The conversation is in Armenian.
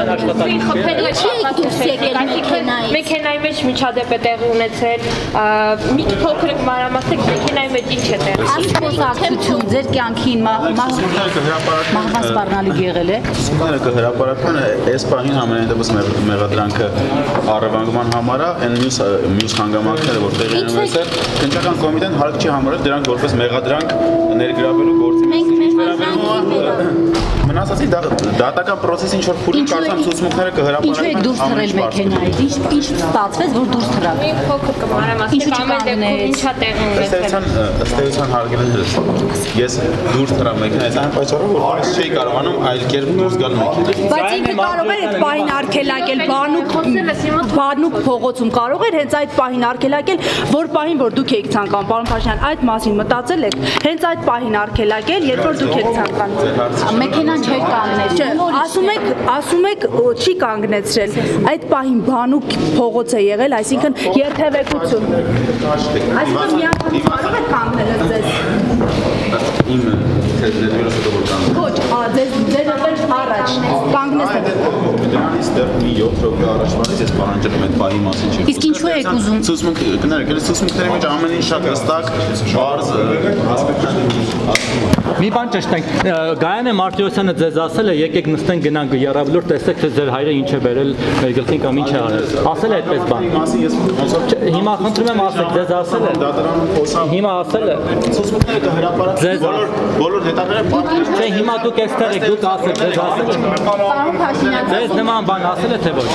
Ինքնին խփելը չի դուրս եկել մեքենայից։ Մեքենայի մեջ միջադեպ է տեղի ունեցել, մի փոքր մանրամասնիկ մեքենայի մեջ ինչ է տեղի։ Ասպոզակցություն ձեր կյանքին մահվան սպառնալիք եղել է։ Սուպերը կհրապարական այս պահին ամենայն դեպս մեղադրանքը առևանգման համար է, այն մյուս մյուս հանգամանքները որ տեղի են ունեցել, քննչական կոմիտեն հարկ չի համարել դրանք որպես մեղադրանք ներգրավելու գործի Մենք մեր վերաբերում է մնացածի դատական process ինչ որ փուլի կարծեմ ցուցմունքները Ինչու եք դուրս թռել մեքենայից։ Ինչ ինչ ստացվեց, որ դուրս թռաք։ Մի փոքր կմանրամասնիկ Ինչու ամեն դեպքում ինչա տեղի ունեցել։ ըստեյցան հարգել են ես ես դուրս թռա մեքենայից այն պատճառով որ ես չէի կարողանում այլ կերպ դուրս գալ մեքենայից Բայց ինքը կարող էր այդ պահին արգելակել բանուկ բանուկ փողոցում կարող էր հենց այդ պահին արգելակել որ պահին որ դուք եք ցանկանում պարոն Փաշյան այդ մասին մտածել եք հենց այդ պահին արգելակել երբ որ դուք եք ցանկանում Մեքենան չէր կանգնել։ Չէ, ասում եք, ասում եք չի կանգնեցրել։ Այդ պահին բանուկ փողոց է եղել, այսինքն երթևեկություն։ Այսինքն միանգամից կարող է կանգնել ձեզ։ իմ որ կան Ոչ, ա, ձեզ ձեր ապեր առաջ կանգնես դրանից դեռ մի 7 րոպե առաջ բանից ես պահանջել եմ այդ պահի մասին չի Իսկ ինչու եք ուզում։ ցուցմունք կներեք այս ցուցմունքների մեջ ամեն ինչ շատ հստակ բարձ հասկանալի Մի բան ճշտենք, Գայանե Մարտիրոսյանը ձեզ ասել է եկեք նստենք գնանք երավլուր տեսեք թե ձեր հայրը ինչ է բերել մեր գլխին կամ ինչ է արել։ Ասել է այդպես բան։ մասին ես Հիմա խնդրում եմ ասեք, ձեզ ասել է։ դատարանում խոսամ Հիմա ասել է։ ցուցմունքները կհրապարակվեն Ձեզ- բոլոր բոլոր դետալները պատմել։ Չէ, հիմա դուք այստեղ եք, դուք ասեք, դες ասեք։ Պարոն Փաշինյան, դες նման բան ասել է թե ոչ։